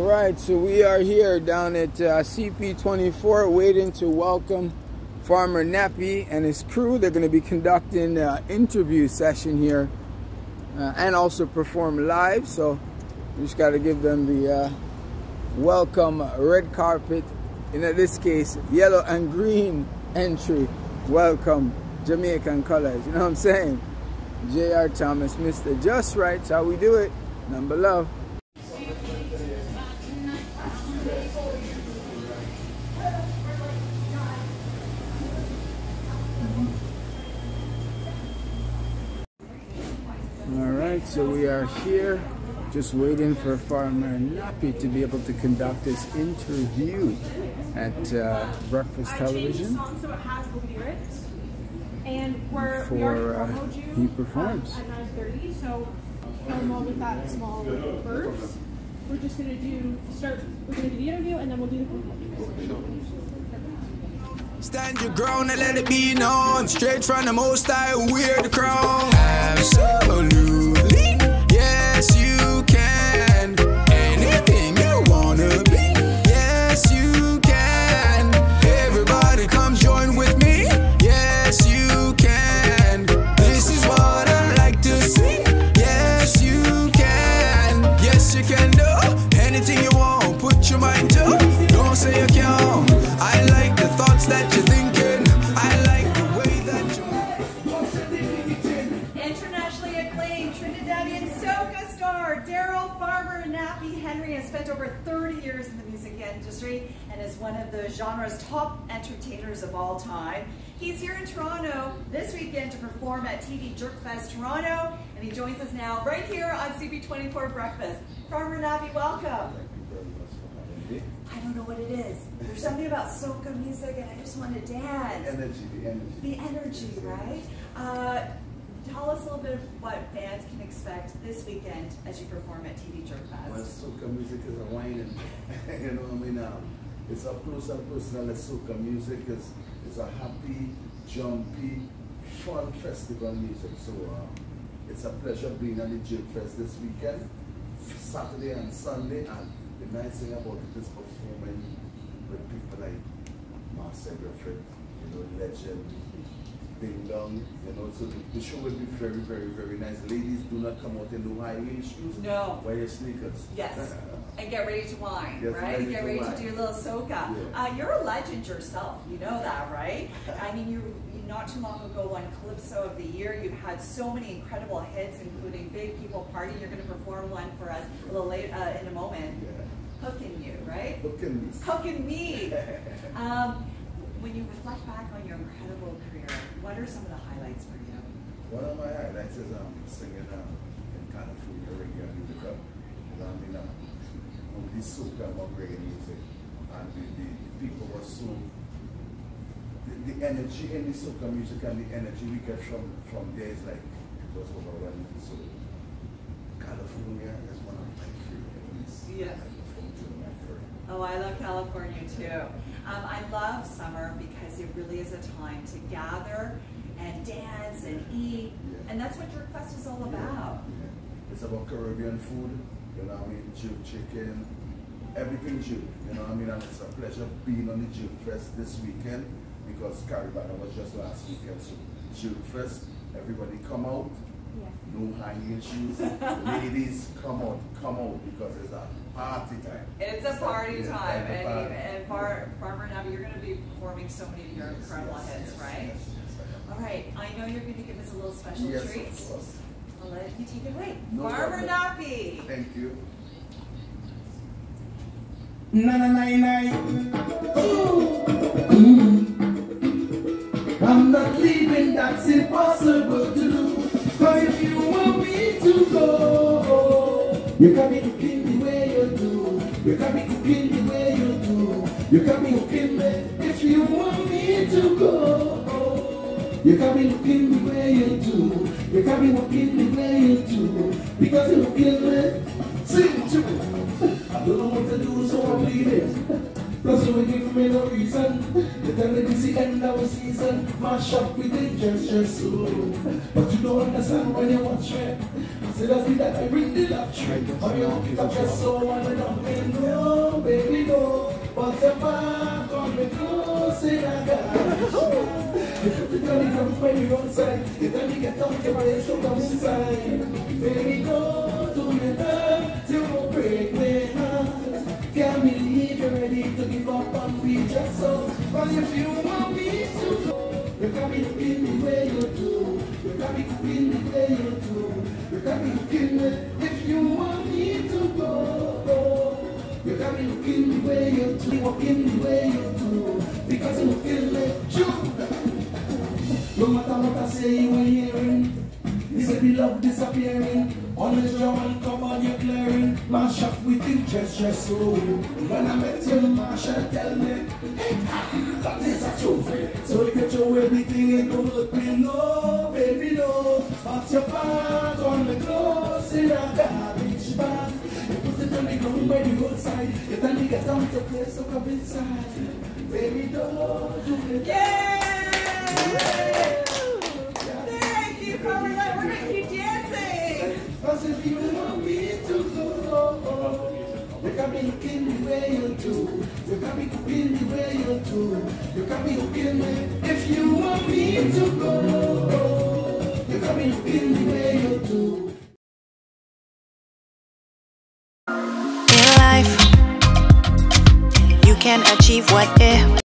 All right, so we are here down at uh, CP24 waiting to welcome Farmer Nappy and his crew. They're going to be conducting an interview session here uh, and also perform live. So we just got to give them the uh, welcome red carpet, in this case, yellow and green entry. Welcome Jamaican colors. You know what I'm saying? J.R. Thomas, Mr. Jus Right. how we do it. Number love. Right, so we are here just waiting for Farmer Nappy to be able to conduct his interview at uh, Breakfast Television. And we're, for uh, he performs. At 9:30, so um, with that small burst, we're just gonna do start. We're gonna do the interview and then we'll do the performance. Stand your ground and let it be known. Straight from the most high, we're the crown. Absolutely. Internationally acclaimed Trinidadian soca star Daryl Farmer Nappy Henry has spent over 30 years in the music industry and is one of the genre's top entertainers of all time. He's here in Toronto this weekend to perform at TD Jerkfest Toronto, and he joins us now right here on CP24 Breakfast. Farmer Nappy, welcome. I don't know what it is. There's something about soca music and I just want to dance. The energy, the energy. The energy, right? Uh, tell us a little bit of what fans can expect this weekend as you perform at TD Jerk Fest. Well, soca music is a wine and, you know what I mean? Um, it's up close and personal soca music. It's, it's a happy, jumpy, fun festival music. So um, it's a pleasure being at the Jerk Fest this weekend, Saturday and Sunday. And the nice thing about it is performing with people like Marcel Griffith, you know, legend, Ding Dong, you know, so the, the show will be very, very, very nice. Ladies, do not come out in high heel shoes. No. Wear your sneakers. Yes. And get ready to wine, Yes, right? ready get ready to wine. do a little soca. Yeah. Uh, you're a legend yourself, you know that, right? I mean, you not too long ago won Calypso of the Year. You've had so many incredible hits, including Big People Party. You're going to perform one for us a little late uh, in a moment. Yeah. Hooking you, right? Hooking me. Hooking me. um, when you reflect back on your incredible career, what are some of the highlights for you? One of my highlights is um, singing um, in California reggae and music club. You know, I mean, um, on soca about reggae music, and the, the, the people were so the, energy in the soca music and the energy we get from from there is like it was overwhelming. So California is one of my favorite places. Yeah. I performed during my career. Oh, I love California too. Um, I love summer because it really is a time to gather and dance and eat, Yeah. and that's what Jerk Fest is all about. Yeah. It's about Caribbean food, you know what I mean? Jerk chicken, everything jerk, you know what I mean? And it's a pleasure being on the Jerk Fest this weekend because Caribana was just last weekend. So Jerk Fest, everybody come out, no high heel shoes. Ladies, come out, come out because it's a party time. It's a party Yeah, time, it's a and, party. and Bar, Farmer Nappy, you're going to be performing so many of your Yes, incredible yes, hits, yes, right? Yes, yes, I am. All right, I know you're going to give us a little special Yes, treat. of course. I'll let you take it away. No Farmer problem. Nappy. Thank you. Na na na na. I'm not leaving, that's impossible to do. But if you want me to go, you got me cooking the way you do. You got me cooking the way you do. You got me cooking me. If you want me to go, you got me looking the way you do. You got me walking the way you do. Because you're looking me. Sing to me. I don't know what to do, so I'm leaving. Plus you ain't give me no reason. You tell me this the end of the season. Mash up with it just just so. But you don't understand when you watch me. I said I see that I the love train. Oh, you up your soul and I don't mean oh, no. But your back on me close in a garage. You put it on the ground when you outside. You tell me get up, your body so come inside. Baby, go to me now, you won't break my heart. Can't believe you're ready to give up on me just so. If you want me to go, you got me looking the way you do. You got me cooking the way you do. You got me looking if you want me to go. You got me looking the way you do. Walking the way you do. Because I'm looking like you. No matter what I say, you ain't hearing. He said the love disappearing. On the drum come on, you're clearing. Mash up with just, just so. When I met you, Marsha tell me, hey, that is a truth. So you throw everything and go look below, baby, no. But your back on the clothes in a garbage bag. You put it on the ground by the roadside. You tell me get down to place, so come inside. Baby, don't do it. Yay! Thank you, Carla. We're going to keep dancing. Cause if you want me to go, you got me looking the way you do. You got me cooking the way you do. You got me looking. If you want me to go, you got me looking the way you do. In life, you can achieve what whatever.